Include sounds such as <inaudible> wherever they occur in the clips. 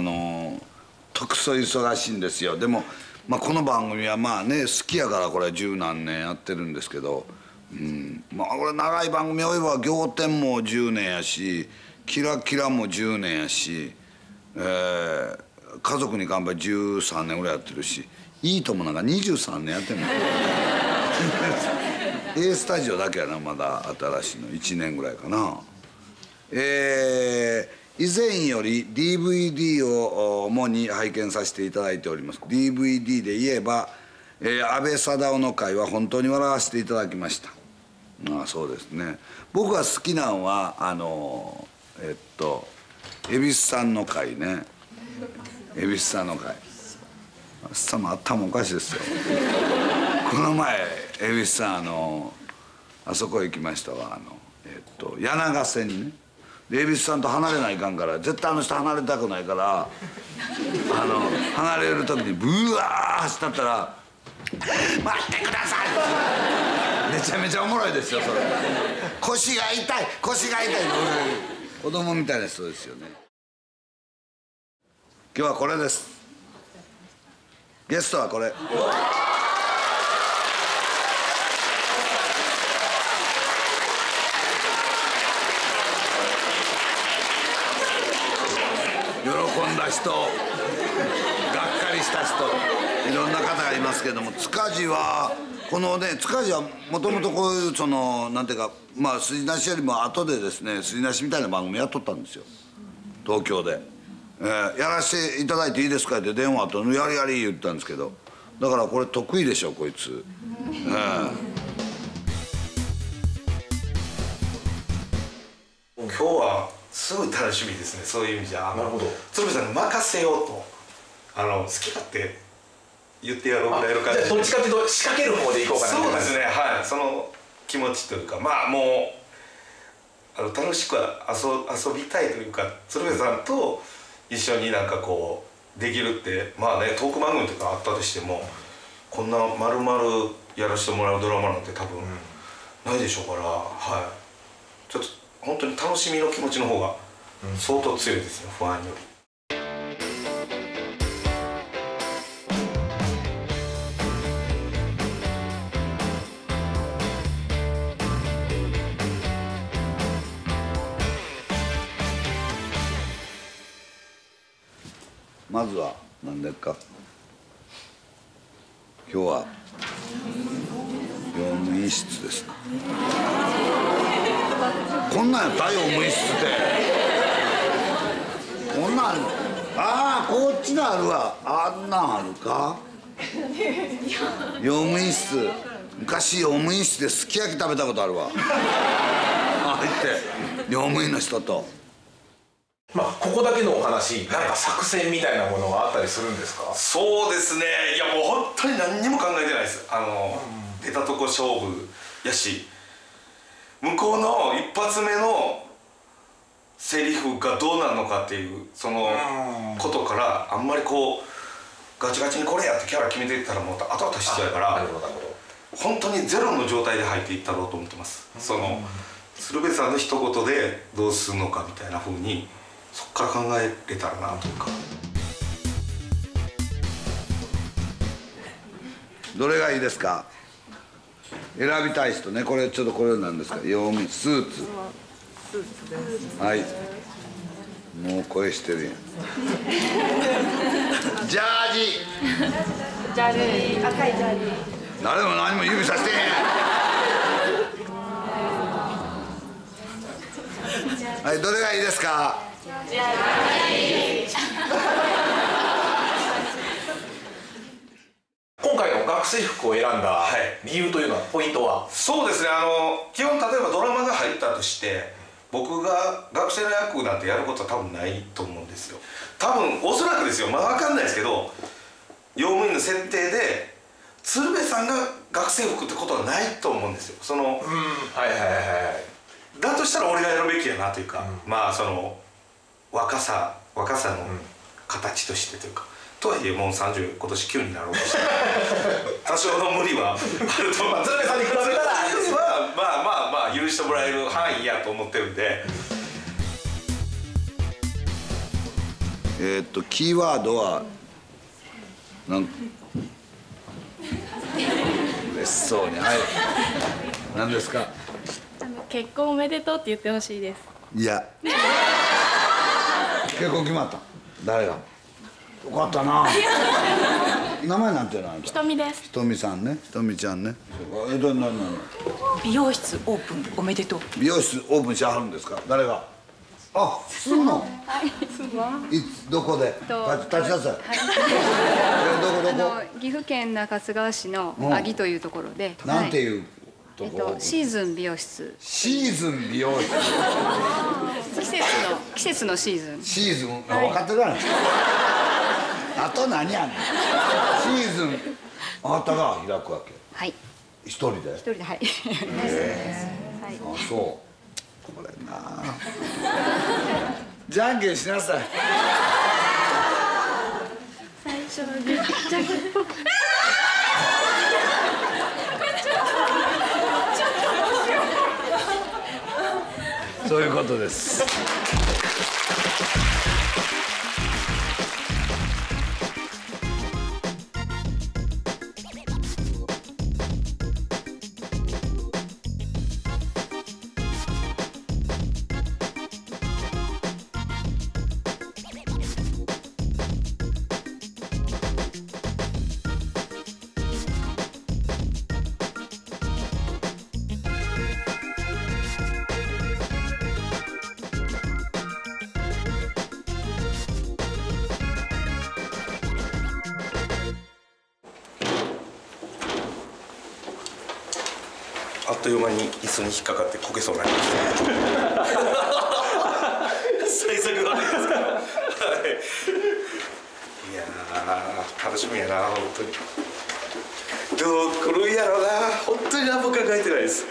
この特そ忙しいんですよ。でも、まあ、この番組はまあね好きやからこれ十何年やってるんですけど、うん。まあこれ長い番組多いわ「仰天」も10年やし「キラキラ」も10年やし、えー「家族に乾杯」13年ぐらいやってるし「いいとも」なんか23年やってんの。<laughs> A スタジオだけやなまだ新しいの。1年ぐらいかな。えー、以前より DVD を主に拝見させていただいております。DVD で言えば、えー、安倍貞夫の会は本当に笑わせていただきました。ああそうですね。僕が好きなのはあのえっと恵比寿さんの会ね。恵比寿さんの会。さんも頭おかしいですよ。この前恵比寿さんあのあそこへ行きましたわ。あのえっと柳ヶ瀬にね。恵比寿さんと離れないかんから絶対あの人離れたくないからあの離れる時にブワー走ったったら「待ってください!」めちゃめちゃおもろいですよそれ。腰が痛い腰が痛い。子供みたいな人ですよね。今日はこれです。ゲストはこれ。喜んだ人がっかりした人いろんな方がいますけども塚地はこのね塚地はもともとこういうそのなんていうかまあ筋なしよりも後でですね筋なしみたいな番組やっとったんですよ。東京で、えー「やらせていただいていいですか?」って電話あったの「やりやり」言ったんですけど。だからこれ得意でしょこいつ、えー。今日はすごい楽しみですねそういう意味じゃ。なるほど。鶴瓶さんに任せようと。あの好き勝手言ってやろうぐらいの感じ。じゃあどっちかっていうと仕掛ける方でいこうかなそうですねはい。その気持ちというかまあもうあの楽しく遊遊びたいというか鶴瓶さんと一緒になんかこうできるってまあねトーク番組とかあったとしてもこんな丸々やらせてもらうドラマなんて多分ないでしょうから、はい本当に楽しみの気持ちの方が相当強いですよ不安より。まずは何ですか？今日は用務員室ですこんなんやった用務員室ってこんなんああこっちのあるわ。あんなんあるか？用務員室昔用務員室ですき焼き食べたことあるわ。入って。用務員の人と。まあここだけのお話なんか作戦みたいなものはあったりするんですか？そうですね。いやもう本当に何にも考えてないです。あの、出たとこ勝負やし向こうの一発目のセリフがどうなるのかっていうそのことからあんまりこうガチガチにこれやってキャラ決めていったらもう後々しちゃうから本当にゼロの状態で入っていったろうと思ってます、その鶴瓶さんの一言でどうするのかみたいなふうにそこから考えれたらなというか。どれがいいですか？選びたい人ね。これちょっとこれなんですか。用務員スーツ。はい。もう声してるやん。<laughs> ジャージ。ジャージ。赤いジャージ。誰も何も指さしてへん。<laughs> はいどれがいいですか？今回の学生服を選んだはい。理由というのはポイントは？そうですね。あの基本例えばドラマが入ったとして僕が学生の役なんてやることは多分ないと思うんですよ。多分おそらくですよ。まあ分かんないですけど用務員の設定で鶴瓶さんが学生服ってことはないと思うんですよ。そのうん。はいはいはいはい。だとしたら俺がやるべきやなというか、まあその若さ若さの形としてというか、とはいえもう30今年9になろうとして <laughs> 多少の無理はあると思う。鶴瓶さんに比べたら。はまあまあまあ許してもらえる範囲やと思ってるんで。えーっとキーワードはなん嬉しそうにはい何ですか？あの結婚おめでとうって言ってほしいです。いや。結婚決まった。誰が？よかったな。<laughs> 名前なんていうのひとみです。ひとみさんね。ひとみちゃん。ねえどななな美容室オープン。おめでとう。美容室オープンしはるんですか？誰が？あすんの。はい。いつどこで？と立ち立ちなさい、<laughs> えどこあどこ？の岐阜県中津川市のうん。阿義というところで、はいなんていうとえっこ、とシーズン美容室。シーズン美容室。<laughs> 季節の季節のシーズン。シーズン、あ分かってるやんあと何やねん。シーズン。あなたが開くわけ。はい。一人で？一人ではい。はい。あそう。これな。あじゃんけんしなさい。最初はグッチャグっぽくそういうことですあっという間に椅子に引っかかってこけそうになりました <laughs> 最速悪いですからはいいやー楽しみやな本当に。どう来るんやろうな。本当に何も考えてないです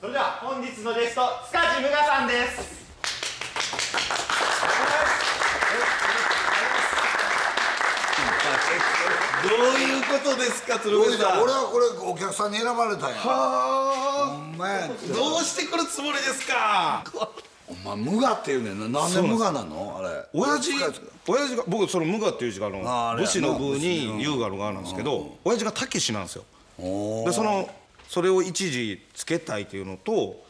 それでは本日のゲスト塚地無我さんですどういうことですか鶴俺はこれお客さんに選ばれたんや。はほんまやってどうしてくるつもりですか？お前無我っていうねんな。なんで無我なの？あれ。親父親父が僕その無我っていう字があの。武士の部に優雅のがなんですけど親父がたけしなんですよ。でそのそれを一時つけたいというのと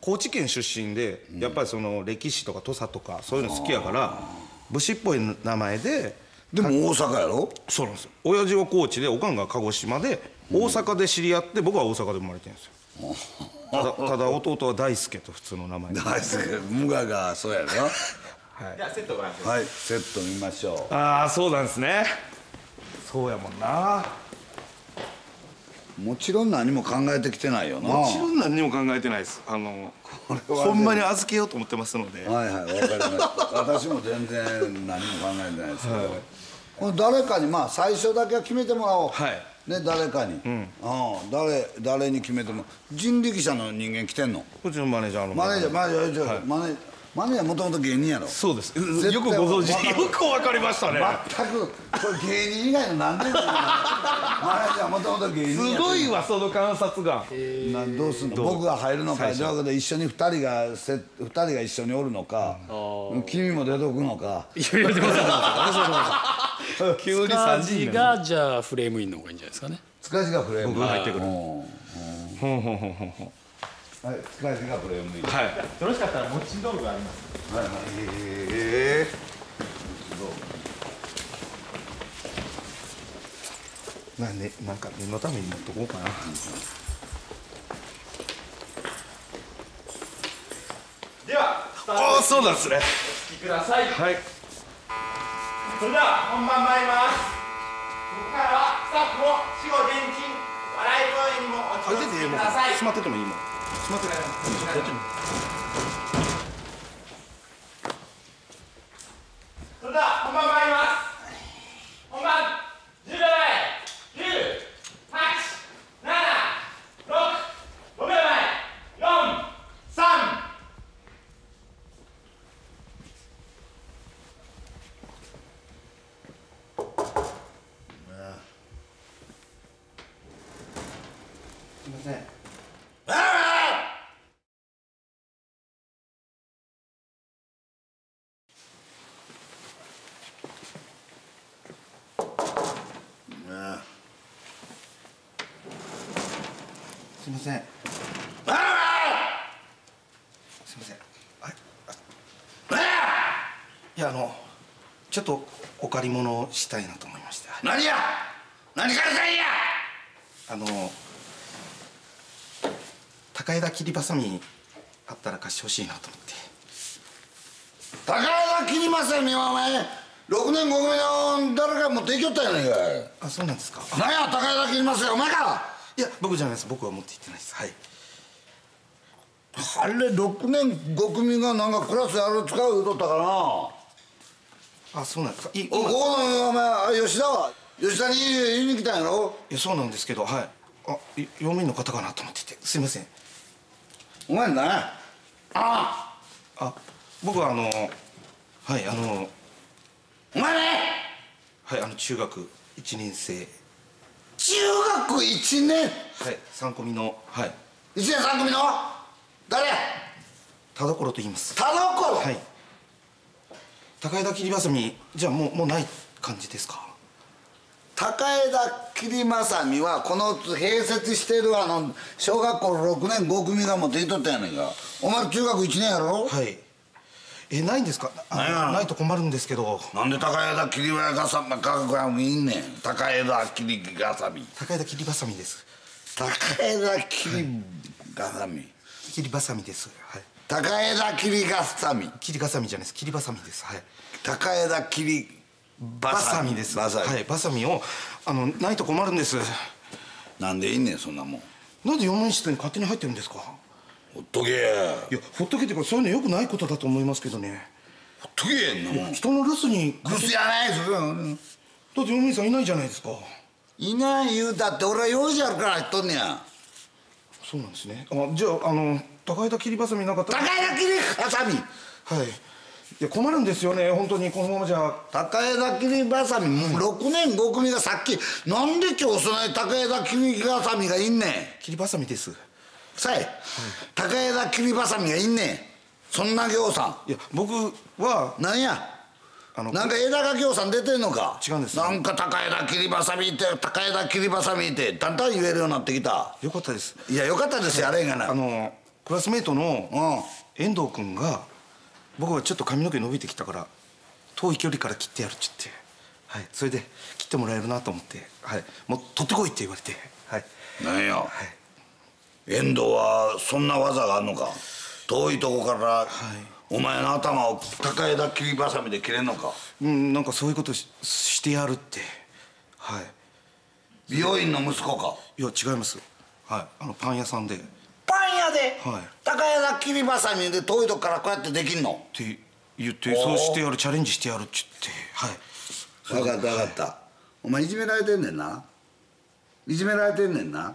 高知県出身でやっぱりその歴史とか土佐とかそういうの好きやから武士っぽい名前ででも大阪やろ？そうなんです。よ親父は高知でおかんが鹿児島で大阪で知り合って僕は大阪で生まれてるんですよ。<laughs> ただただ弟は大輔と普通の名前。で大好き無我がそうやろ？ではセットご覧ください。はいセット見ましょう。ああそうなんですね。そうやもんな。もちろん何も考えてきてないよな。もちろん何にも考えてないです。あのれはほんまに預けようと思ってますので。はいはいわかりました。私も全然何も考えてないですけど、これ誰かにまあ最初だけは決めてもらおう、はいね誰かに、うん。誰誰に決めても。人力車の人間来てんの？うちのマネージャーのマネージャーマネージャー、はい。マネーマネージャーもともと芸人やろ？そうです。よくご存知。よくわかりましたね。全くこれ芸人以外の何でもないマネージャーもともと芸人やすごいわその観察眼などうすんの？僕が入るのかというわけで一緒に二人がせ二人が一緒におるのか君も出とくのか <laughs> 急にカ3ジ人がじゃあフレームインの方がいいんじゃないですかね。塚地がフレーム僕が入ってくる。うん。ほんほんほんほんほんはい。塚地がフレームいいはい。よろしかったら持ち道具があります。はい。はい。ええなんでなんか念のために持っとこうかな。ではスタートああそうなんですね。お聞きください。はいそれでは本番参ります。ここからはスタッフも死後笑い声にもお気をつけください。閉まっててもいいもん。閉まってないそれでは本番参りますみません。すいません。はいいやあのちょっとお借り物をしたいなと思いまして。何や？何からかいや？あの高枝切りばさみあったら貸してほしいなと思って。高枝切りまさみはお前6年5組の誰か持っていきよったやないかい。あそうなんですか。何や高枝切りまさみお前か僕じゃないです。僕は持って行ってないです。はい。あれ6年5組がなんかクラスであれ使う言うとったかな？あそうなんですか。いおここのお前吉田は？吉田に言いに来たんやろ？いやそうなんですけどはい。あい用務員の方かなと思ってて。すいません。お前なあ。あ。あ僕はあのはいあの。お前ね。はいあの中学1年生。中学1年。はい3組の。はい。1年3組の？誰？田所と言います。田所。はい。高枝切りばさみじゃあもうもうない感じですか？高枝切正美はこの併設してるあの小学校6年5組が持っていとったやないか。お前中学1年やろ？はいえないんですか？あないと困るんですけど。なんで高枝切り正美科学がいんねん。高枝切り正美高枝切りばさみです。高枝切り正美切りばさみです。はい。高枝切り正美切りばさみじゃないです。切りばさみです。はい。高枝切りばさみ。です。ばさみ、はい。ばさみをあのないと困るんです。なんでいんねんそんなもん。なんで用務員室に勝手に入ってるんですか？ほっとけいやほっとけてかそういうのよくないことだと思いますけどね。ほっとけん。の人の留守に留守やないそれはだって用務員さんいないじゃないですか。いない言うたって俺は用事あるから入っとんねや。そうなんですね。あじゃああの高枝切りばさみなかったら。高枝切り正美はい。いや困るんですよね。本当に。このままじゃ。高枝切りばさみ。6年5組がさっき。なんで今日その高枝切りばさみがいんねん。切りばさみですさえ、高枝切りばさみがいんねん。そんな行さいや僕はんなんや？あのなんか枝が行さん出てんのか？違うんですなんか高枝切りばさみって高枝切りばさみってだんだん言えるようになってきた。よかったです。いやよかったですよあれんがな。あのクラスメートのうん。遠藤君が僕がちょっと髪の毛伸びてきたから遠い距離から切ってやるっちって。はいそれで切ってもらえるなと思って。はいもう取ってこいって言われて。はい。なんや、遠藤はそんな技があんのか？遠いとこから、お前の頭を高枝切りばさみで切れんのか？うんなんかそういうことししてやるって。はい。美容院の息子か？いや違います。はい。あのパン屋さんで。っパン屋で、はい。高枝切りばさみで遠いとこからこうやってできんの？て言ってそうしてやるチャレンジしてやるっちって。はい。分かった分かった。お前いじめられてんねんな。いじめられてんねんな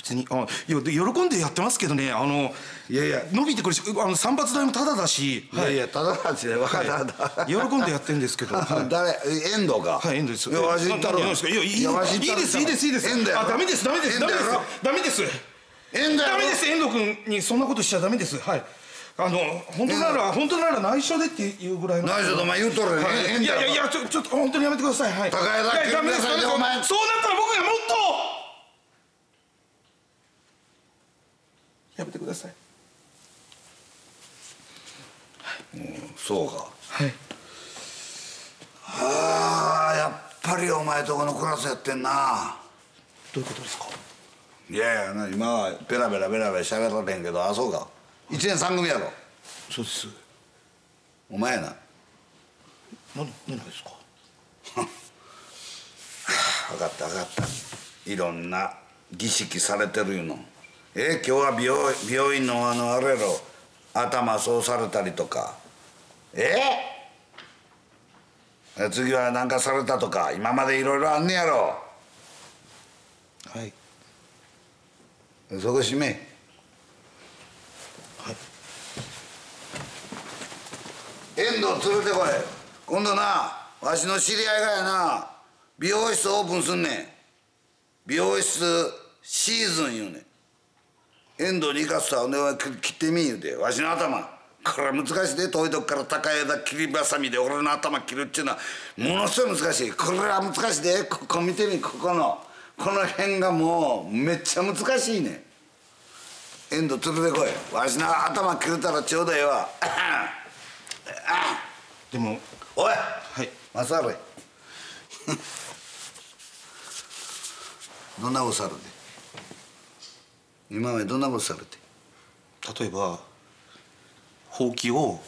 別にあいやで喜んでやってますけどねあのいやいや伸びてくるしあの散髪代もタダだしいやいやただたちで分かった分かった喜んでやってるんですけど、はい <laughs> 誰遠藤か？はい、遠藤です。いやわし言ったいや、いい、いいです、いいです、いいです。遠藤あ、ダメです、ダメです、ダメです。ダメです。遠藤ダメです、遠藤君にそんなことしちゃダメです。はい。あの、本当なら、本当なら内緒でっていうぐらいの。内緒でお前言うとるねはいいやいやいや、ちょ、ちょっと、本当にやめてください。はい。高枝いやダメです、ダメです。お前そうなったら僕がもっと。やめてください。そうかはい。ああやっぱりお前とこのクラスやってんなどういうことですか？いやいやな今はベラベラベラベラ喋られへんけどあそうか1年3組やろそうです。お前やな何、何がですか？分かった分かったいろんな儀式されてるいうのえ今日は美容美容院のあのあれやろ。頭そうされたりとか。え？え次は何かされたとか。今までいろいろあんねやろ。はい。そこ閉め。はい。遠藤連れてこい。今度なわしの知り合いがやな美容室オープンすんねん。美容室シーズン言うねん遠藤に行かすとお前切ってみ言うてわしの頭。これ難しいで。遠いとこから高枝切りばさみで俺の頭切るっちゅうのはものすごい難しい。これは難しいで。ここ見てみここの。この辺がもうめっちゃ難しいね。ん遠藤連れてこい。わしな頭切れたらちょうどええわ。でもおいはい。松原どんなことされて今までどんなことされて？例えばほうきを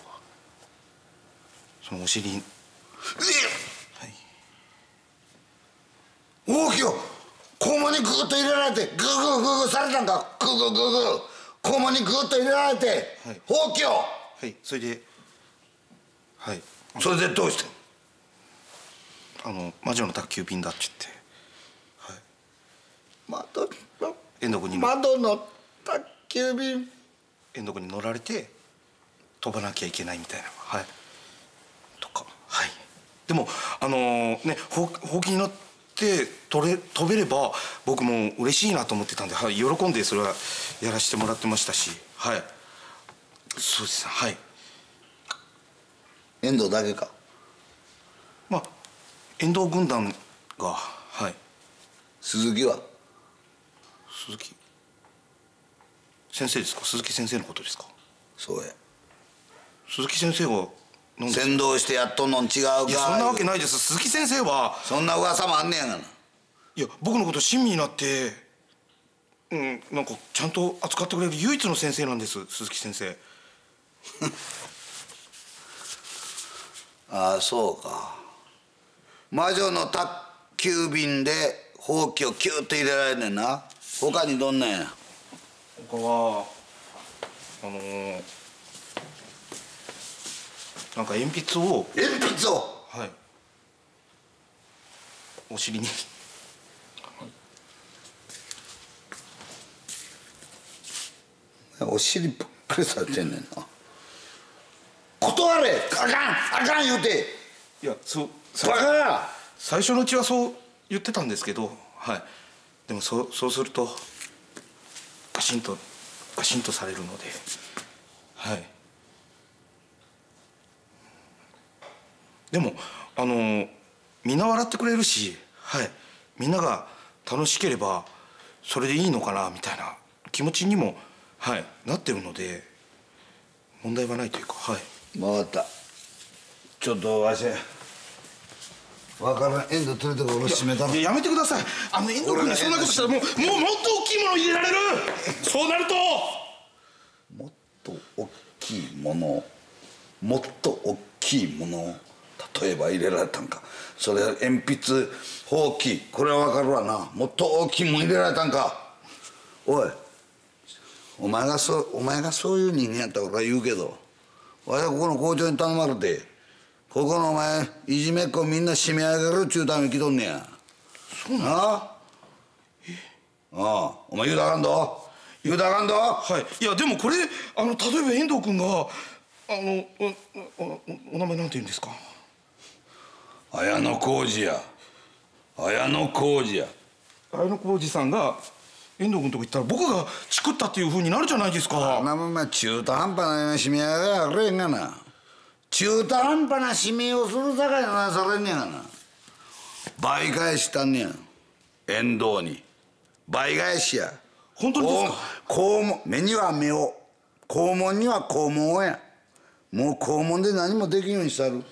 そのお尻に。大きよ肛門にグーッと入れられてグーグーグーグーされたんか？グーグーグーグー。肛門にグーッと入れられて、はい。ほうきよはい。それで。はい。それでどうしてあの魔女の宅急便だって言って。窓の遠藤君に。窓の宅急便。遠藤君に乗られて飛ばなきゃいけないみたいな。はい。とか。はい。でもあのーねほうほうきに乗って飛れ飛べれば僕も嬉しいなと思ってたんで、はい、喜んでそれはやらせてもらってましたし。はい。そうですはい。遠藤だけか。まあ遠藤軍団がはい。鈴木は？鈴木。先生ですか？鈴木先生のことですか？そうや。鈴木先生がなんで？先導してやっとんのん違うか。いやそんなわけないです。鈴木先生はそんな噂もあんねやがな。いや僕のこと親身になってうんなんかちゃんと扱ってくれる唯一の先生なんです鈴木先生。<laughs> ああそうか。魔女の宅急便でほうきをキュッと入れられんねんな他にどんなんや？他はあのーなんか鉛筆を鉛筆を？はい。お尻に。お尻ぷっくりされてんねんな。断れ！あかん！あかん言うて。いやそうバカや最初のうちはそう言ってたんですけどはいでもそうそうするとガシンとガシンとされるので。はい。でもあのみんな笑ってくれるしはい。みんなが楽しければそれでいいのかなみたいな気持ちにもはいなってるので問題はないというかはい。分かった。ちょっとわし分からん遠藤連れてこ俺閉めたの。いややめてください。あの遠藤君にそんなことしたらもうもうもっと大きいもの入れられる。そうなるともっと大きいものもっと大きいものを例えば入れられたんか。それ鉛筆ほうきこれは分かるわな。もっと大きいもん入れられたんか。おいお前がそうお前がそういう人間やったら俺は言うけどわしはここの校長に頼まれてここのお前いじめっ子みんな締め上げるっちゅうために来とんねや。そうなんああ。お前言うたらあかんど。言うたらあかんど。はい。いやでもこれあの例えば遠藤君があのおおおお名前なんて言うんですか？綾野浩二や。綾野浩二や。綾野浩二さんが遠藤君とこ行ったら僕がチクったっていうふうになるじゃないですあんかなもんまあ中途半端な締め上げやくれんがな中途半端な締めをするさかいなされんねやがな。倍返したんねや。遠藤に。倍返しや。本当にですか？肛門目には目を。肛門には肛門をや。もう肛門で何もできんようにしたる。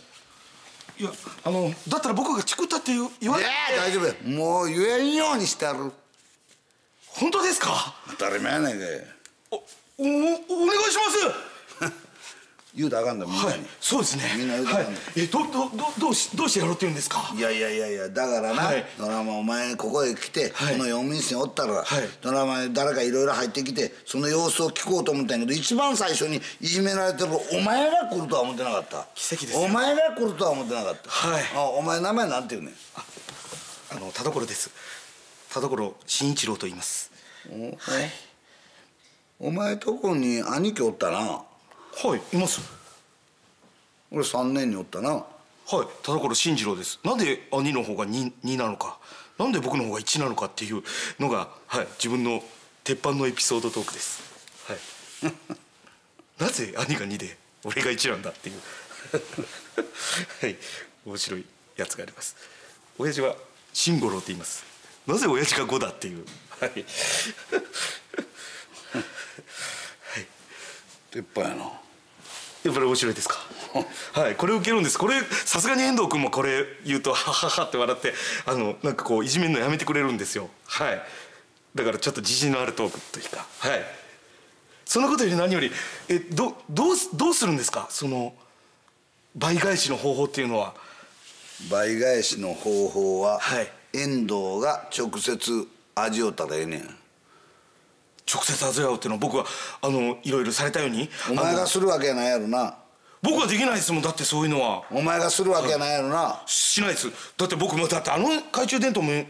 いやあのだったら僕がチクったっていう言われいや大丈夫や。もう言えんようにしてやる。本当ですか？当たり前やないかい。おおお願いします <laughs> 言うたらあかんだみんなに、はい、そうですね。みんな言うてはいたんだ。え、ど、ど、ど、どうし、どうしてやろうって言うんですか？いやいやいやいやだからな、はい。ドラマお前ここへ来て、はい。この4民室におったら、はい。ドラマに誰かいろいろ入ってきてその様子を聞こうと思ったんやけど一番最初にいじめられてるお前が来るとは思ってなかった。奇跡ですよお前が来るとは思ってなかった。はい。あお前名前なんて言うねん。あの、田所です。田所慎一郎と言います。お前とこに兄貴おったなはい、います。俺3年におったなはい、田所慎一郎です。なんで兄の方が二、二なのか。なんで僕の方が一なのかっていうのが、はい、自分の鉄板のエピソードトークです。はい。<laughs> なぜ兄が二で、俺が一なんだっていう。<laughs> はい、面白いやつがあります。親父は慎五郎って言います。なぜ親父が五だっていう。はい。鉄板やな。やっぱり面白いですか？はいこれ受けるんです。これさすがに遠藤君もこれ言うとハハハって笑ってあのなんかこういじめるのやめてくれるんですよ。はい。だからちょっと自信のあるトークというか。はい。そんなことより何よりえどどうすどうするんですか？その倍返しの方法っていうのは。倍返しの方法は、はい。遠藤が直接味をたらええねん直接味わうっていうのは僕はあのいろいろされたようにお前がするわけやないやろな。僕はできないですもんだってそういうのは。お前がするわけやないやろな。しないです。だって僕もだってあの懐中電灯もはい。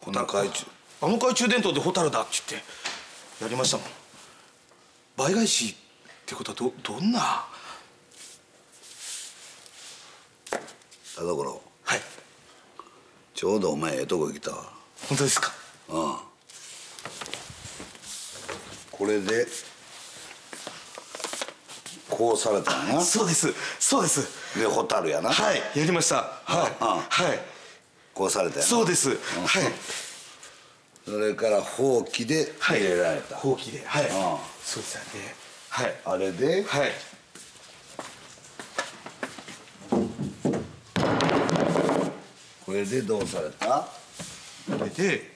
この懐中あの懐中電灯で蛍だって言ってやりましたもん。倍返しってことはどどんな？田所。はいちょうどお前ええとこ来たわ。本当ですか？うん。これでこうされたんやそうです。そうです。で蛍やな。はい。やりました。はい。うん。はい。こうされたやな。そうです。はい。それからほうきではい入れられた、ほうきで。はい。うん。そうですよね。はい。あれではいこれでどうされた？これで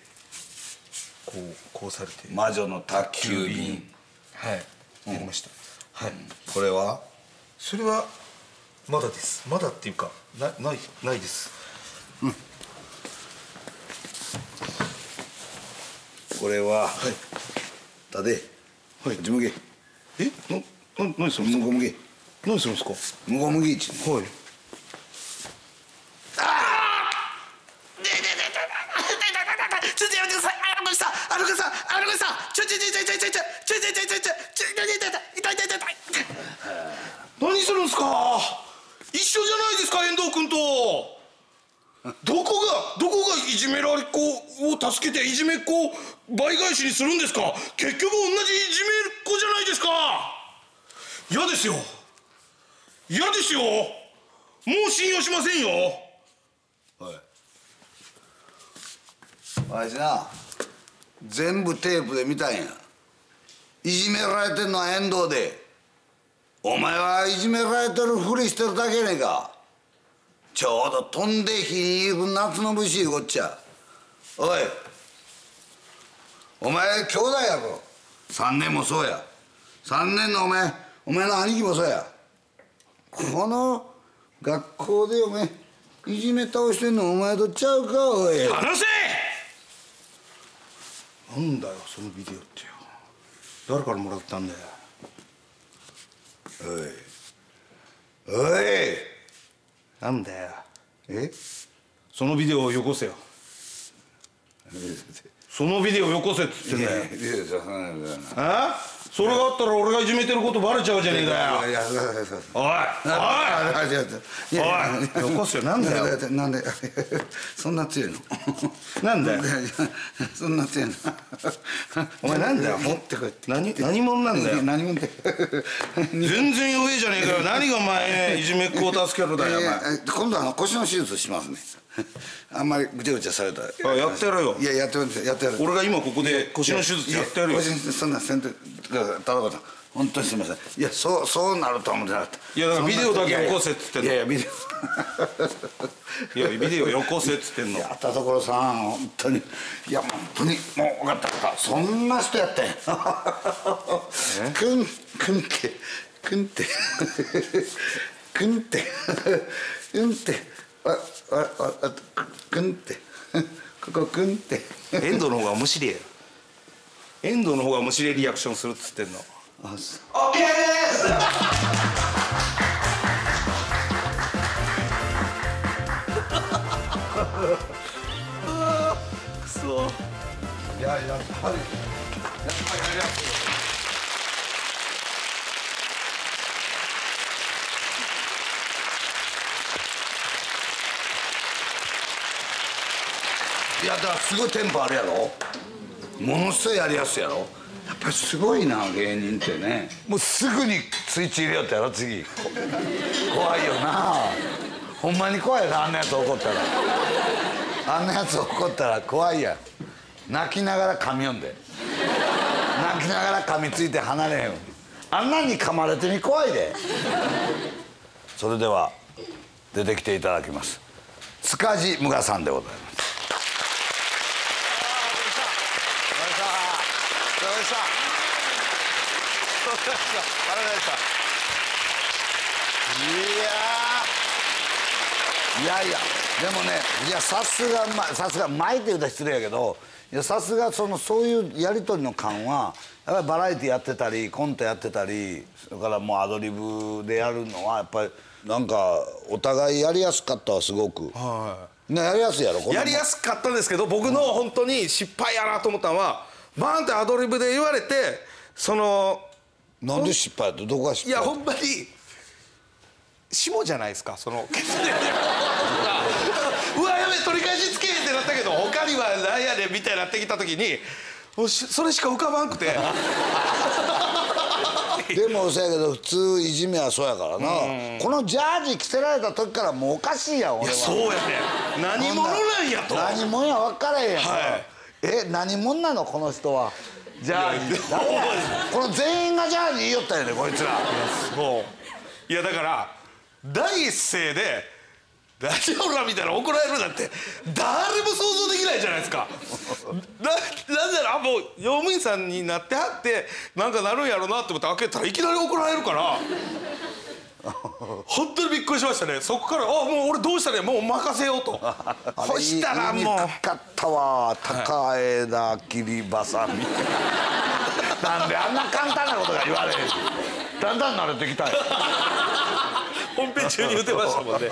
こうこうされて。魔女の宅急便。はい。やりました。はい。これは？それはまだです。まだっていうかなないないです。これは？はい。だで、はい。こっち向け。え？なな何するんですか？向こう向け。何するんですか？向こう向け一はい何するんですか？一緒じゃないですか遠藤君と。どこがどこがいじめられっ子を助けていじめっ子を倍返しにするんですか？結局同じいじめっ子じゃないですか。嫌ですよ。嫌ですよ。もう信用しませんよ。わしな全部テープで見たんや。いじめられてんのは遠藤で。お前はいじめられてるふりしてるだけやねんか。ちょうど飛んで火にいる夏の節こっちゃ。おい。お前兄弟やろ。3年もそうや。3年のお前お前の兄貴もそうや。この学校でお前いじめ倒してんのお前とちゃうかおい。話せなんだよそのビデオってよ。誰からもらったんだよおい。おい。なんだよ。え？そのビデオをよこせよ。そのビデオよこせっつってんだよ。いやいやそんなあ？それがあったら俺がいじめてることバレちゃうじゃねえかよ。い。やそうそうそうおいあいやいおいよこせよなんだよなんでそんな強いのなんだよそんな強いのお前なんだよ持ってこいって何何者なんだよ何もって全然弱えじゃねえかよ何がお前いじめっ子を助けるだよお前今度は腰の手術しますねあんまりぐちゃぐちゃされた。らあやってやるよ。いややってやってやってやる。俺が今ここで腰の手術やってやるよ。腰のそんなせんと田中さん本当にすみません。いやそうそうなるとは思ってなかった。いやだからビデオだけよこせっつってんの。いやいやビデオ。いやビデオよこせっつってんの。やったところさん本当に。いや本当にもう分かった分かった。そんな人やったんやくんくんってくんって。くんって。うんってああああくんって。<laughs> ここくんって。遠藤の方が面白いよ遠藤の方が面白いリアクションするっつってんの。あそうオッケーです。<laughs> くそいややっぱり。やっぱりやりやすいいやだからすごいテンポあるやろ？ものすごいやりやすいやろ？やっぱりすごいな芸人ってね。もうすぐにスイッチ入れよってやろ次。怖いよな。ほんまに怖いなあんなやつ怒ったら。あんなやつ怒ったら怖いや泣きながら噛みよんで。泣きながら噛みついて離れへん。あんなに噛まれてみ怖いで。それでは出てきていただきます。塚地無我さんでございます。いやいやでもねいやさすがまさすが前って言うたら失礼やけどいやさすがそのそういうやり取りの感はやっぱりバラエティやってたりコントやってたりそれからもうアドリブでやるのはやっぱりなんかお互いやりやすかったわすごく、ね、やりやすいやろやりやすかったんですけど僕の本当に失敗やなと思ったのはバーンってアドリブで言われてそのなんで失敗やどこが失い敗やほんまに下じゃないですかその。<laughs> うわやべえ取り返しつけへんってなったけど他には何やねんみたいになってきた時にもうしそれしか浮かばんくて。<laughs> でもそうやけど普通いじめはそうやからな。このジャージ着せられた時からもうおかしいやん俺は。そうやねん。何者なんやと。何者や分からへんやん。か、はい。え何者なのこの人は？ジャージ誰やこの全員がジャージ言いよったんやでこいつら。そう。いやだから第一声で「大丈夫ら」みたいな怒られるなんて誰も想像できないじゃないですか。ななんだろうあもう用務員さんになってはってなんかなるんやろうなって思って開けたらいきなり怒られるから本当にびっくりしましたね。そこから「あもう俺どうしたらいいもう任せよう」と。<laughs> そしたらもう。かったわ。高枝切りばさみ。<laughs> なんであんな簡単なことが言われへん。だんだん慣れてきたよ。<laughs> 本編中に言ってましたもんね。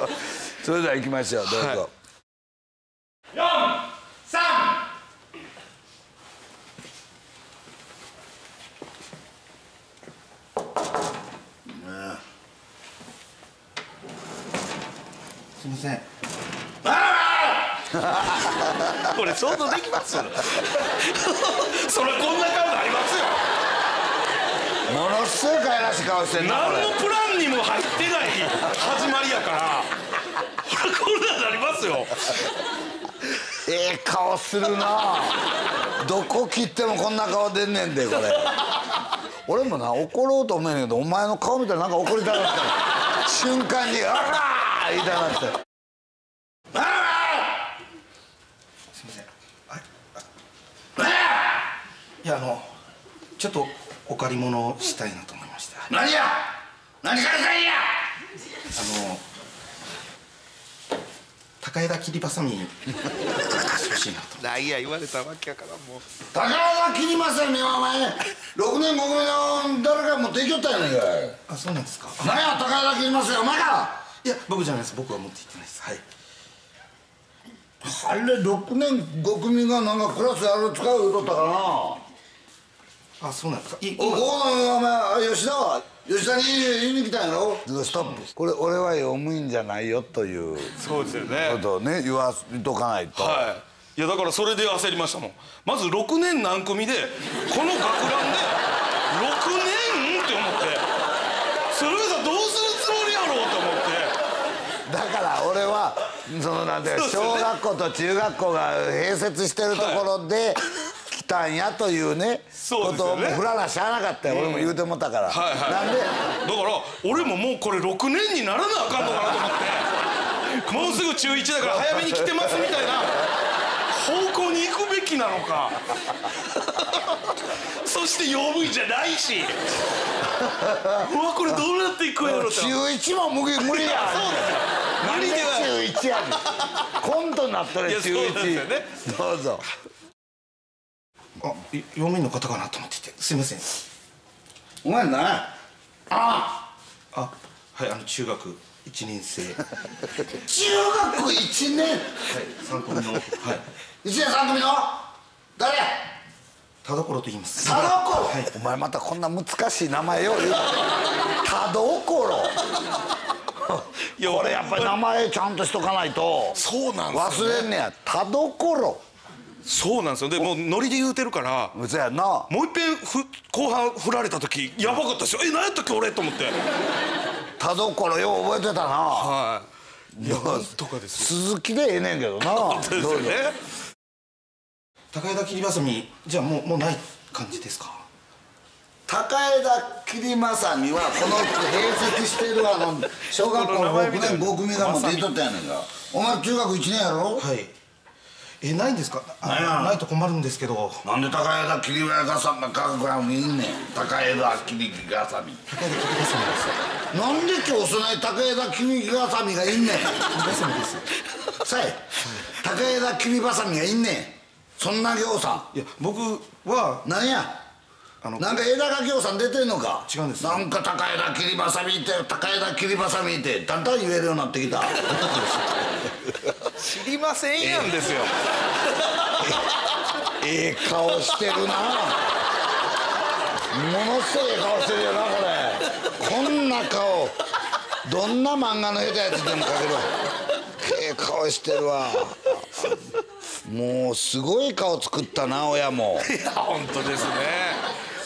それでは行きましょう。どうぞ、四三。すいません。<laughs> これ想像できます <laughs> そりゃこんな顔なりますよ。ものすごいかやらしい顔してん何のプランにも入ってない始まりやから。ほらこんなんなりますよ。ええ顔するな。どこ切ってもこんな顔出んねんでこれ。俺もな怒ろうと思うんやけどお前の顔見たらなんか怒りたなった瞬間に「あら!」言いたなっていやあのちょっとお借り物をしたいなと思いまして。あ何や？何からかいや？の高枝切りばさみ欲しいなと。何や言われたわけやからもう。高田切りませんねお前。6年5組の誰か持っていきよったやねんかい。あそうなんですか。何や高田切りませんお前かいや僕じゃないです。僕は持って行ってないです。はい。あれ6年5組がなんかクラスやる使う言うとったかな。あそうなんですか。いおこのお前吉田は吉田に言いに来たんやろ。ストップこれ俺は用務員じゃないよというそうですよね。ことをね言わ言っとかないと、はい。いやだからそれで焦りましたもん。まず6年何組でこの学ランで6年って思って鶴瓶さんどうするつもりやろうと思ってだから俺はそのなんて小学校と中学校が併設してるところで来たんやというねことをもう振らなしゃあなかったよ、俺も言うてもったから、はいはいなんで？だから俺ももうこれ6年にならなあかんのかなと思って。<laughs> もうすぐ中1だから早めに来てますみたいな方向に行くべきなのかそして用務員じゃないし。<laughs> うわこれどうなっていくんやろって中1も無理無理や。<laughs> そうですよ。無理では。中1やねん。コントになったらいや中そうなんですよね。1どうぞ。あい用務員の方かなと思ってて。すいません。お前なあ。あはいあの中学1年生。<laughs> はい中学1年？3組の。はい。1年3組の？誰？や田所と言います。田所、はい。お前またこんな難しい名前よ言う田所？<laughs> いやこれやっぱり名前ちゃんとしとかないと。そうなんですよ、ね、忘れんねや。田所？そうなんですよ。でもうノリで言うてるからうそやな。もう一遍ふ後半振られた時やばかったですよ。え何やったっけ俺と思って。田所よう覚えてたな。はい。いやとかですよ。鈴木でええねんけどな。<laughs> 本当ですよね高枝切りばさみじゃあもうもうない感じですか？高枝切りまさみはこの併設してるあの小学校の6年5組が持っていとったやねんかお前中学1年やろ？はい。えないんですか？あないと困るんですけど。なんで高枝切りがさみががいいねん。高枝切りがさみ。高枝切りばさみです。なんで今日そない高枝切りがさみがいんねん？切りばさみです。さえ高枝切りばさみがいんねんそんな行さん。いや僕はなんや？あのなんか枝垣行さん出てんのか？違うんですなんか高枝切りばさみって高枝切りばさみってだんだん言えるようになってきた。<laughs> 知りませんやんですよ。ええ顔してるな。ものすごいええ顔してるよなこれ。こんな顔。どんな漫画の下手やつでも描けるわ。ええ顔してるわもうすごい顔作ったな親も。<laughs> いや本当ですね。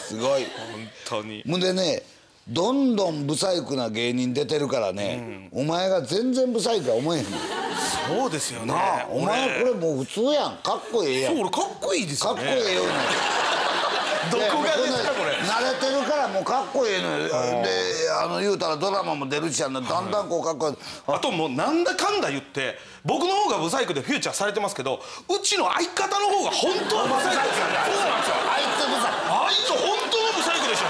すごい。本当に。ほんでねどんどんブサイクな芸人出てるからね、お前が全然ブサイクは思えへん。そうですよね。なあお前これもう普通やん。かっこええやん。そう俺かっこいいですかっよねこええようにどこがですかこれ？慣れてるからもうかっこええのよ。であの言うたらドラマも出るしやんだんだんこうかっこいいあともうなんだかんだ言って僕の方がブサイクでフューチャーされてますけどうちの相方の方が本当はブサイクですよね。そうなんですよ。あいつブサイあいつ本当のブサイクでしょ。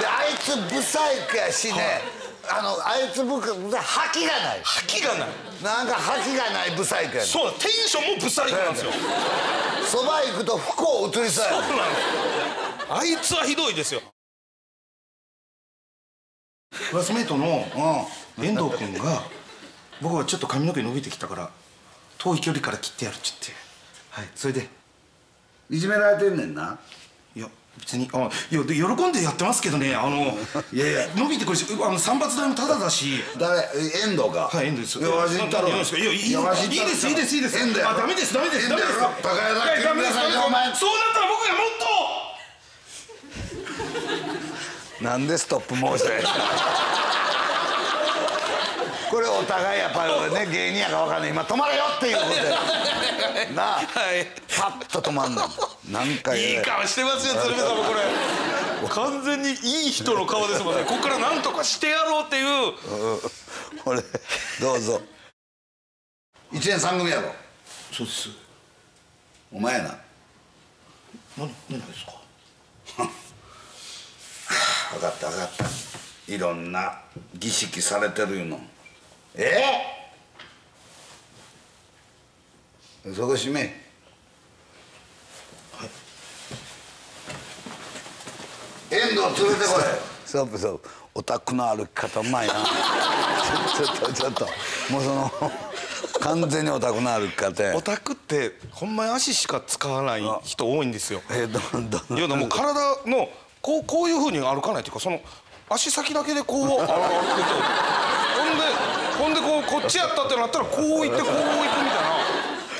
であいつブサイクやしね、あのあいつ僕覇気がない。覇気がない。なんか覇気がないブサイクやねん。そうテンションもブサイクなんですよ。<laughs> そば行くと不幸移りそうやそうなんですあいつはひどいですよ。クラスメートの遠藤君が僕はちょっと髪の毛伸びてきたから遠い距離から切ってやるっちって。はいそれで。いじめられてんねんな。いや別にあいやで喜んでやってますけどねあの <laughs> いやいや。伸びてくるしあの散髪代もタダだし。誰遠藤か。はい遠藤です。いやわし行ったろいやいやいやいいですいいですいいです。遠藤やろ。あダメですダメですダメです。高枝いやダメですダメです。お前。そうなったら僕がもっなんでストップモーションやこれお互いやっぱりね芸人やか分かんない。今止まれよっていうことやなあ。はい。パッと止まんの。なんかといい顔してますよ鶴瓶さんもこれ。完全にいい人の顔ですもんね。ここからなんとかしてやろうっていう。これどうぞ。一年三組やろ。そうです。お前やな。何何がですか？分かった分かった。いろんな儀式されてるいうの。え？えそこ閉め遠藤連れてこい。ストップストップオタクの歩き方うまいな。ち <laughs> ょちょっとちょっと。もうその完全にオタクの歩き方や。オタクってほんまに足しか使わない人多いんですよ。えどんどん。いやでも体のこうこういうふうに歩かないっていうかその足先だけでこう歩くとほんでほんでこうこっちやったってなったらこう行ってこう行くみたいな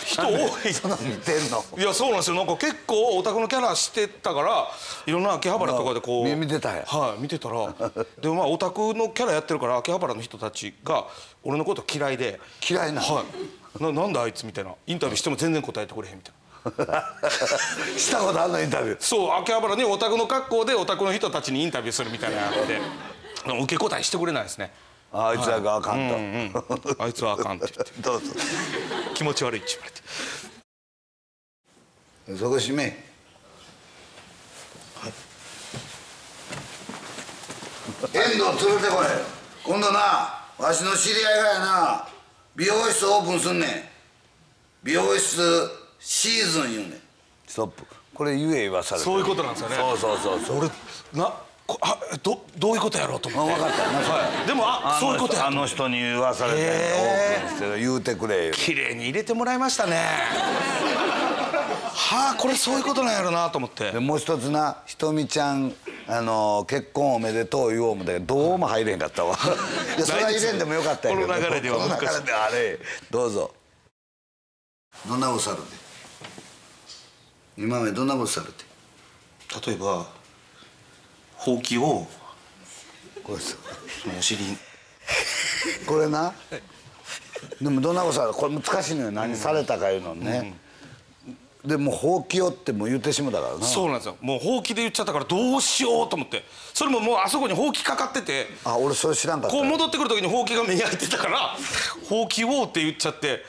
人多い。そんなん見てんの？いやそうなんですよ。なんか結構オタクのキャラしてたからいろんな秋葉原とかでこうみ見てたんや。はい見てたらでもまあオタクのキャラやってるから秋葉原の人たちが俺のこと嫌いで。嫌いなはい。ななんだあいつみたいな。インタビューしても全然答えてくれへんみたいな <laughs> したことあんのインタビュー。そう秋葉原にオタクの格好でオタクの人たちにインタビューするみたいなのやって。受け答えしてくれないですね。あいつらがあかんと、うんうんあいつはあかんって言って。<laughs> どうぞ。気持ち悪いって言われて。そこ閉め。遠藤連れてこい今度なわしの知り合いがやな美容室オープンすんねん。美容室シーズン言うね。んストップ。これ言え言わされてそういうことなんですよね。そうそうそうそう。俺なこあどどういうことやろうと思って。あ分かった。はい、でもあそういうことやあの人に言わされてオープンして言うてくれ言う。綺麗に入れてもらいましたね。<laughs> はあこれそういうことなんやろなと思って。でもう一つなひとみちゃんあの結婚おめでとう言おう思ったけどどうも入れへんかったわ。<laughs> いやそれは入れんでもよかったんやけどこの流れではこの流れではあれどうぞ。どんなことされて今までどんなことされて？例えばほうきをこれお尻に。これな？でもどんなことされてこれ難しいのよ。何されたかいうのね、でもうほうきよってもう言ってしもたからな。そうなんですよ。もうほうきで言っちゃったからどうしようと思って。それももうあそこにほうきかかってて。あ俺それ知らんかった。こう戻ってくる時にほうきが目に入ってたからほうきをって言っちゃって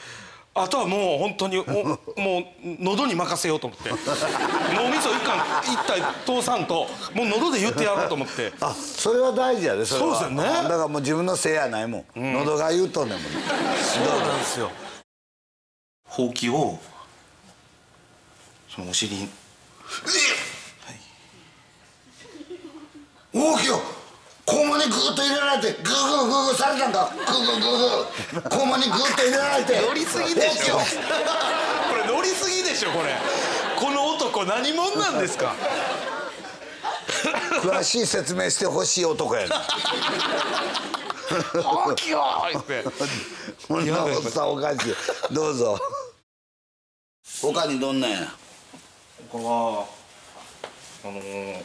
あとはもう本当にお <laughs> もう喉に任せようと思って。脳みそ一貫一体通さんともう喉で言ってやろうと思って。あそれは大事やでそれは。そうですよね。だからもう自分のせいやないもん、喉が言うとんねんもん。そうなんですよ。ほうきをそのお尻に。大きよ肛門にグーッと入れられてグーグーグーグーされたんかグーグーグーグー。肛門にグーッと入れられて。乗りすぎでしょ。大これ乗りすぎでしょこれ。この男何者なんですか？詳しい説明してほしい男やねん大きいよ言って。こんなおっさんおかしい。どうぞ。他にどんなんや？他はあのー、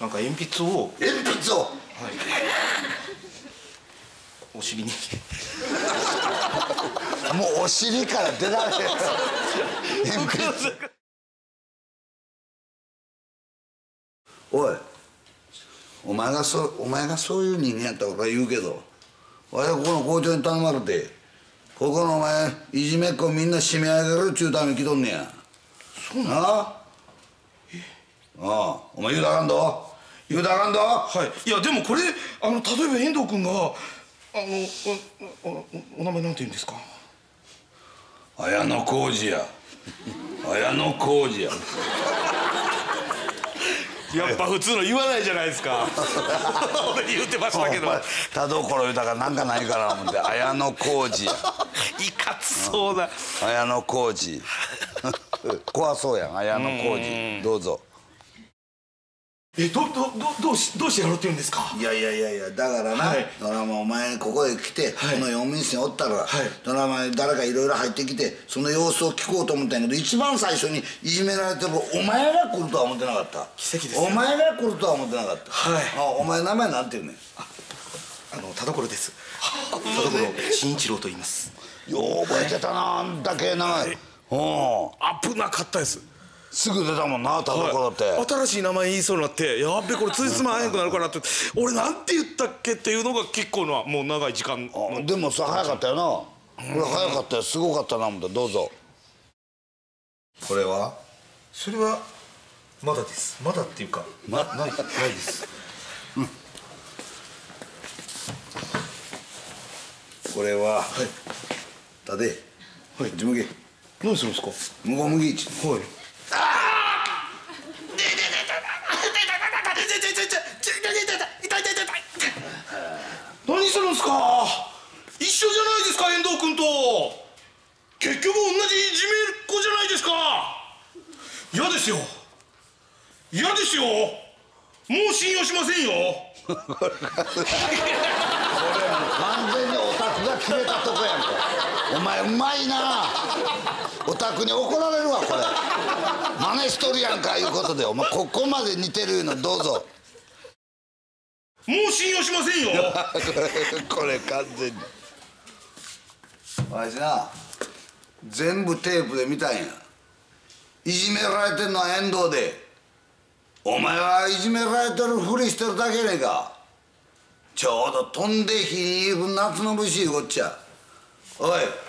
なんか鉛筆を鉛筆を？お尻に。もうお尻から出られへん。鉛筆おい。お前がそお前がそういう人間やったら俺は言うけどわしはここの校長に頼まれてここのお前いじめっ子みんな締め上げるっちゅうために来とんねや。そうなあ？ああお前言うたらあかんど。言うたらあかんど。はい。いやでもこれあの例えば遠藤君があのおおお名前なんて言うんですか？綾野浩二や。綾野浩二や。<laughs> やっぱ普通の言わないじゃないですか。俺 <laughs> 言ってましたけど。田所言うたからなんかないかな思って綾野浩二や。<laughs> いかつそうな。綾野浩二怖そうやん。綾野浩二どうぞえどどどどうしどうしてやろうって言うんですか？いやいやいやいやだからな、はい。ドラマお前ここへ来て、はい。この4民室におったら、はい。ドラマに誰かいろいろ入ってきてその様子を聞こうと思ったんやけど一番最初にいじめられてるお前が来るとは思ってなかった。奇跡ですよ。お前が来るとは思ってなかった。はい。あお前名前なんて言うねん。あの田所です。田所慎一郎と言います。よう覚えてたなあんだけな、うん。危なかったですすぐ出たもんな田所って、はい。新しい名前言いそうになってやっべこれついつま合えんくなるかなって。俺なんて言ったっけ？っていうのが結構なもう長い時間。あでもさ早かったよな。これ早かったよ。すごかったな思った。どうぞ。これは？それはまだです。まだっていうかまないないです。これは？はい。立てはいこっち向け何するんですか？向こう向き一はい何するんですか一緒じゃないですか遠藤君と結局同じいじめっ子じゃないですか嫌ですよ嫌ですよもう信用しませんよ完全にオタクが決めたとこやんかお前うまいなオタクに怒られるわこれ。真似しとるやんかいうことで。お前ここまで似てるいうのどうぞ。もう信用しませんよ。<laughs> これ完全に。わしな全部テープで見たんや。いじめられてんのは遠藤で。お前はいじめられてるふりしてるだけやねんか。ちょうど飛んで火にいる夏の節いうこっちゃおいす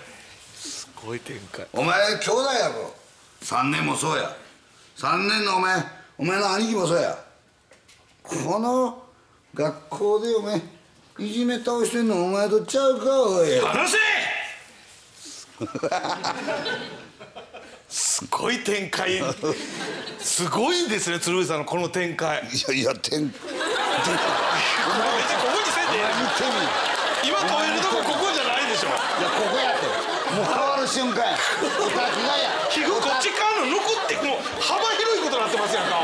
ごい展開。お前兄弟やろ。3年もそうや。3年のお前お前の兄貴もそうや。この学校でお前いじめ倒してんのお前とちゃうかおい。話せ！<laughs> すごい展開。すごいですね鶴瓶さんのこの展開。いやいやてんここにせんで見てみ。今止めるとこここじゃないでしょ。いやここやってもう変わる瞬間や。オタクがや。皮膚こっち側の残ってもう幅広いことになってますやんか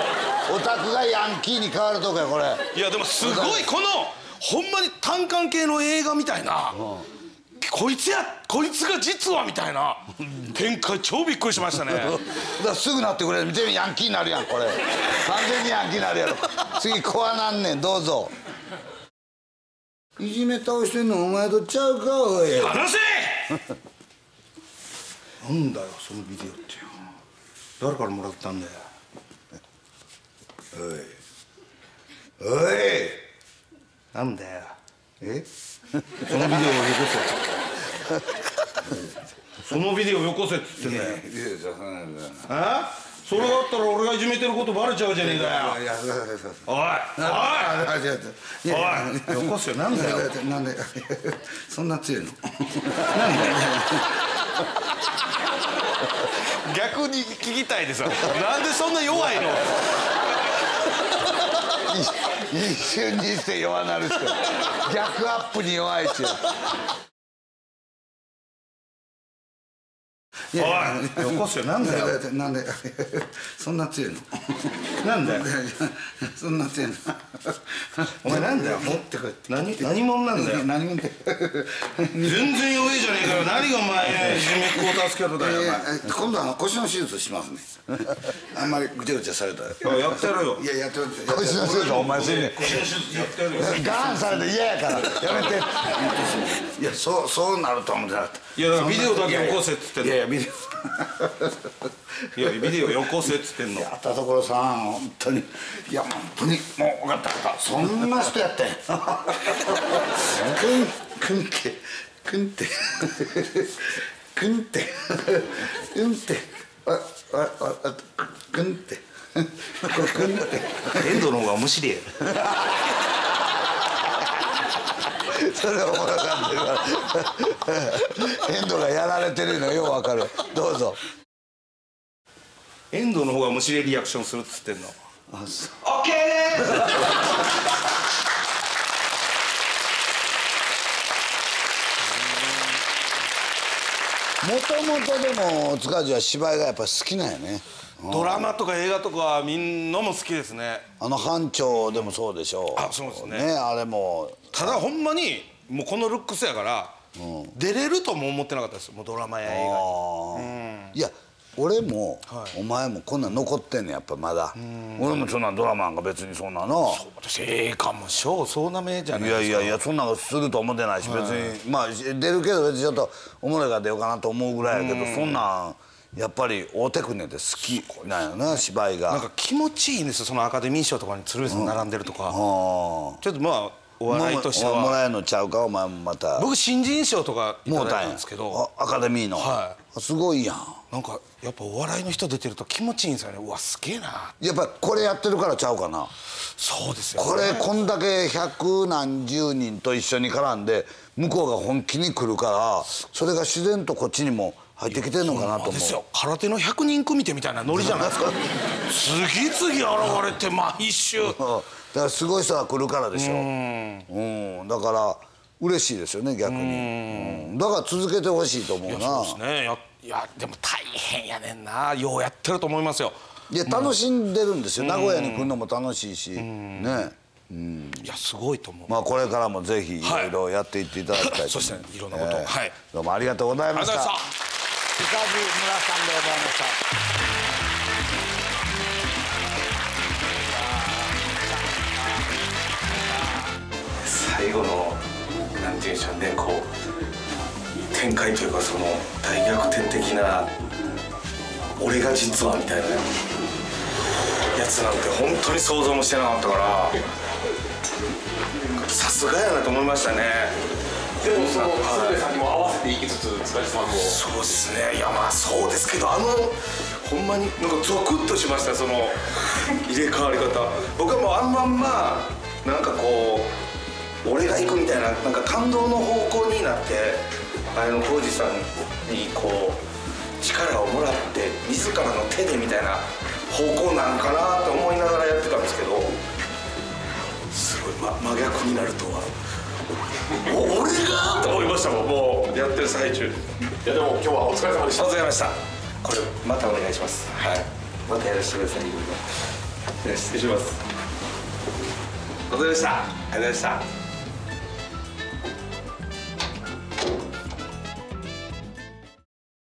オタクがヤンキーに変わるとこやこれ。いやでもすごいこのほんまに単館系の映画みたいな、こいつやこいつが実はみたいな展開超びっくりしましたね。だからすぐなってくれ見てみヤンキーになるやんこれ。完全にヤンキーになるやろ。次子はなんねんどうぞ。いじめ倒してんのお前とちゃうかおい。話せなんだよそのビデオって。よ誰からもらったんだよ。おい。おい。なんだよ。え？そのビデオをよこせ。<laughs> そのビデオよこせっつってんだよ。いやいやじゃあそうなんだよあ？それだったら俺がいじめてることバレちゃうじゃねえかよ。いやいやおいおい。おいよこせよなんだよなんでそんな強いの逆に聞きたいでさなんでそんな弱いの一瞬にして弱なる人逆アップに弱いっていういや。おいよこせよなんだよ。なんで？そんな強いの？なんだよ。そんな強いの？お前なんだよ <laughs> 持ってこいって。何何者なんだよ。何もって。<laughs> 全然弱いじゃねえかよ。何がお前 <laughs> いじめっ子を助けるだよお前。えー今度はあの腰の手術しますね。あんまりぐちゃぐちゃされたら。やってやろうよ。いややってる腰の手術。お前すんねん腰の手術やってやるよ。ガンされて嫌やから。やめていやそうそうなるとは思ってなかった。いやだからビデオだけよこせっつってんの。いやいやビデいやビデオよこせっつってんの。オやったところさ本当に。いや本当にもう分かった分かった。そんな人やってん。くんくんってくんって。くんって。うんって。ああああくんってくんって。遠藤の方が面白い <laughs> それおもろかってるから。<laughs> 遠藤がやられてるのようわかる。どうぞ。遠藤の方が面白いリアクションするっつってんの。あそう。オッケーもともとでも塚地は芝居がやっぱ好きなんやね。ドラマとか映画とかみんなも好きですね。あの班長でもそうでしょあそうですね。あれも。ただほんまにもうこのルックスやから、出れるとも思ってなかったです。もうドラマや映画に。あー。いや俺も、お前もこんなん残ってんねんやっぱまだ。俺もそんなんドラマなんか別にそんなの。私映画も賞総なめじゃないいですか。やいやいやそんなのすると思ってないし、別にまあ出るけど別にちょっとおもろいから出ようかなと思うぐらいやけど、そんなんやっぱり会うてくんねんて好きなんやな芝居が。なんか気持ちいいんですよそのアカデミー賞とかに鶴瓶さん並んでるとか、あちょっとまあお笑いとしては。ももらえるのちゃうか？お前もまた。僕新人賞とかいただいたんもうたんやですけどあアカデミーの、はすごいやん。なんかやっぱお笑いの人出てると気持ちいいんですよね。うわすげえな。やっぱこれやってるからちゃうかな。そうですよ、これこんだけ百何十人と一緒に絡んで向こうが本気に来るからそれが自然とこっちにも入ってきてんのかなと思う。ですよ。空手の100人組手みたいなノリじゃないですか。<laughs> 次々現れて毎週。うん。だからすごい人が来るからでしょ。うん。だから嬉しいですよね逆に。うん。だから続けてほしいと思うな。そうですね。やいやでも大変やねんな。ようやってると思いますよ。いや楽しんでるんですよ。名古屋に来るのも楽しいし。ね。いやすごいと思う。まあこれからもぜひい。ろいろやっていっていただきたいと思 <laughs> そうですね。いろんなこと。をはい。どうもありがとうございました。ありがとうございま塚地村さんでございました。最後のなんていうんでしょうねこう展開というかその大逆転的な俺が実はみたいなやつなんて本当に想像もしてなかったから。さすがやなと思いましたね。でもその鶴瓶さんにも合わせていきつつ塚地さんも。そうですね。いやまあそうですけどあのほんまになんかゾクッとしましたその入れ替わり方。僕はもうあんまんまなんかこう俺が行くみたいななんか感動の方向になって綾野浩二さんにこう力をもらって自らの手でみたいな方向なんかなと思いながらやってたんですけどすごい、ま、真逆になるとは。お俺がと思いましたもんもうやってる最中。いやでも今日はお疲れ様でした。ありがとうございました。これまたお願いします。はい。またやらせてくださいいろいろ。失礼します。ありがとうございました。ありがとうございました